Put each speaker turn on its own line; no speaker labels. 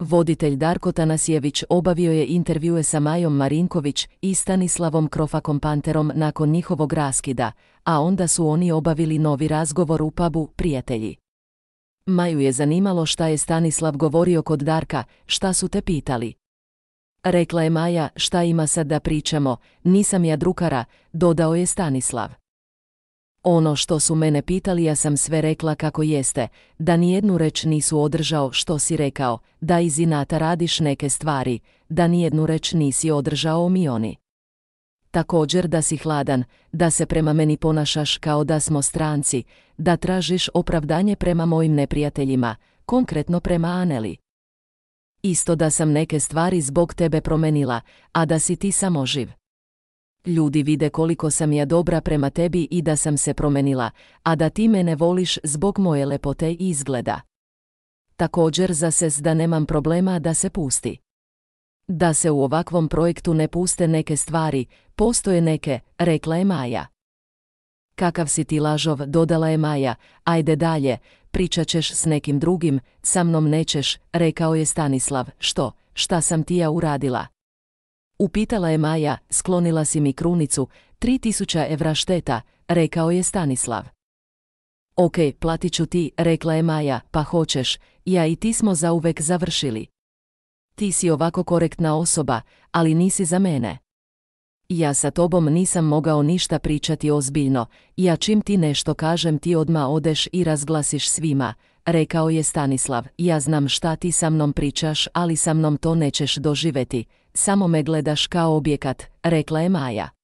Voditelj Darko Tanasjević obavio je intervjue sa Majom Marinković i Stanislavom Krofakom Panterom nakon njihovog raskida, a onda su oni obavili novi razgovor u pubu Prijatelji. Maju je zanimalo šta je Stanislav govorio kod Darka, šta su te pitali. Rekla je Maja, šta ima sad da pričamo, nisam ja drukara, dodao je Stanislav. Ono što su mene pitali ja sam sve rekla kako jeste, da nijednu reč nisu održao što si rekao, da iz inata radiš neke stvari, da nijednu reč nisi održao mi oni. Također da si hladan, da se prema meni ponašaš kao da smo stranci, da tražiš opravdanje prema mojim neprijateljima, konkretno prema Aneli. Isto da sam neke stvari zbog tebe promenila, a da si ti samo živ. Ljudi vide koliko sam ja dobra prema tebi i da sam se promenila, a da ti mene voliš zbog moje lepote i izgleda. Također za ses da nemam problema da se pusti. Da se u ovakvom projektu ne puste neke stvari, postoje neke, rekla je Maja. Kakav si ti lažov, dodala je Maja, ajde dalje, pričat ćeš s nekim drugim, sa mnom nećeš, rekao je Stanislav, što, šta sam ti ja uradila? Upitala je Maja, sklonila si mi krunicu, 3000 evra šteta, rekao je Stanislav. Ok, platit ću ti, rekla je Maja, pa hoćeš, ja i ti smo zauvek završili. Ti si ovako korektna osoba, ali nisi za mene. Ja sa tobom nisam mogao ništa pričati ozbiljno, ja čim ti nešto kažem ti odma odeš i razglasiš svima, rekao je Stanislav, ja znam šta ti sa mnom pričaš, ali sa mnom to nećeš doživeti, samo me gledaš kao objekat, rekla je Maja.